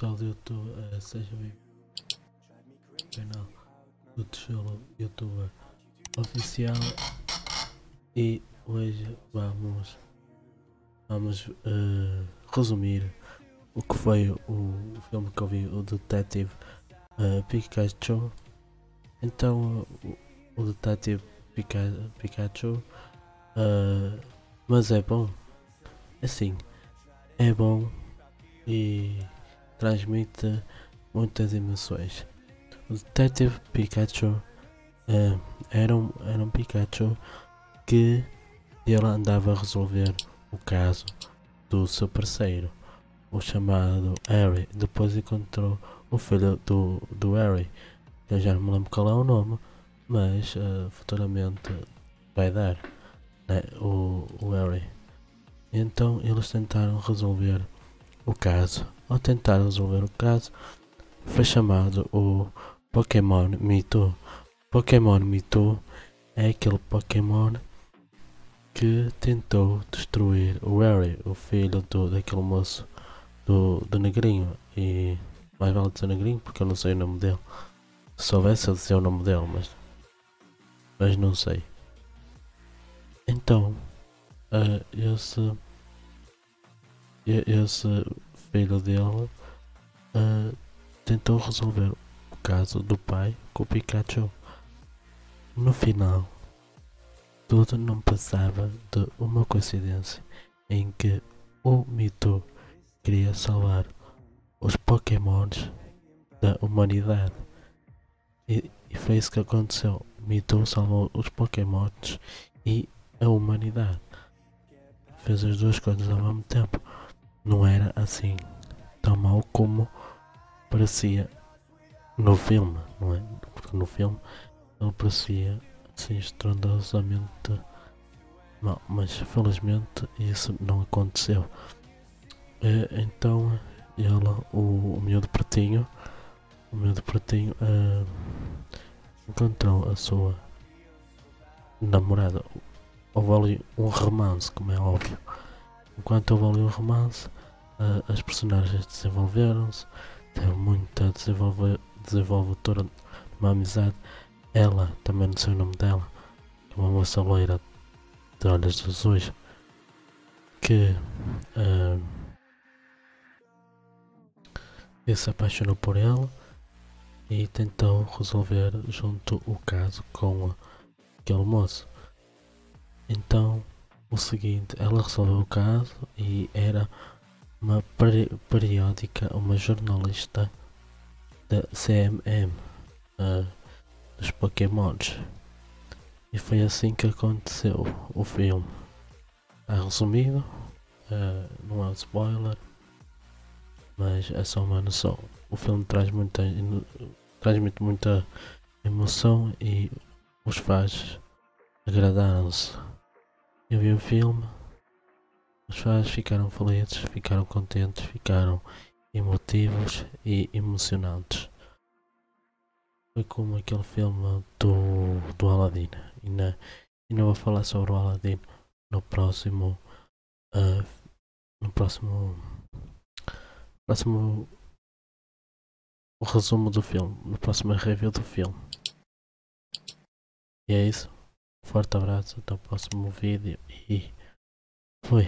pessoal do YouTube, uh, seja bem-vindo canal do Tijolo Youtuber Oficial e hoje vamos, vamos uh, resumir o que foi o, filme que eu vi, o Detetive uh, Pikachu. Então, o, o Detetive Pika, Pikachu, mas é bom, assim, é bom e transmite muitas emoções. O Detetive Pikachu uh, era, um, era um Pikachu que ele andava a resolver o caso do seu parceiro, o chamado Harry. Depois encontrou o filho do, do Harry, eu já não me lembro qual é o nome, mas uh, futuramente vai dar né, o, o Harry. Então eles tentaram resolver o caso. Ao tentar resolver o caso, foi chamado o Pokémon Mewtwo. Pokémon Mewtwo é aquele Pokémon que tentou destruir o Harry, o filho do, daquele moço do, do negrinho. E mais vale dizer negrinho porque eu não sei o nome dele. Se soubesse eu dizer o nome dele, mas, mas não sei. Então, uh, esse, esse filho dele uh, tentou resolver o caso do pai com o Pikachu. No final, tudo não passava de uma coincidência em que o Mewtwo queria salvar os Pokémons da humanidade. E, e foi isso que aconteceu. Mewtwo salvou os Pokémons e a humanidade. Fez as duas coisas ao mesmo tempo não era assim tão mau como parecia no filme, não é? Porque no filme ele parecia assim estrondosamente mal, mas felizmente isso não aconteceu. E, então ele, o, o miúdo pratinho, o miúdo pratinho uh, encontrou a sua namorada. Houve ali um romance, como é óbvio. Enquanto houve ali um romance, uh, as personagens desenvolveram-se, teve muita desenvolvedora de uma amizade. Ela, também não sei o nome dela, é uma moça loira de olhos azuis, que uh, se apaixonou por ela e tentou resolver junto o caso com aquele moço. Então, o seguinte, ela resolveu o caso e era uma periódica, uma jornalista da CMM uh, dos Pokémons. E foi assim que aconteceu o filme. Está resumido, uh, não há spoiler, mas é só uma noção. O filme traz muita, transmite muita emoção e os faz agradar-se. Eu vi o filme os fãs ficaram felizes, ficaram contentes, ficaram emotivos e emocionantes. Foi como aquele filme do, do Aladdin. E, na, e não vou falar sobre o Aladdin no próximo. Uh, no próximo. Próximo. O resumo do filme. No próximo review do filme. E é isso. Forte abraço. Até o próximo vídeo. E. Fui.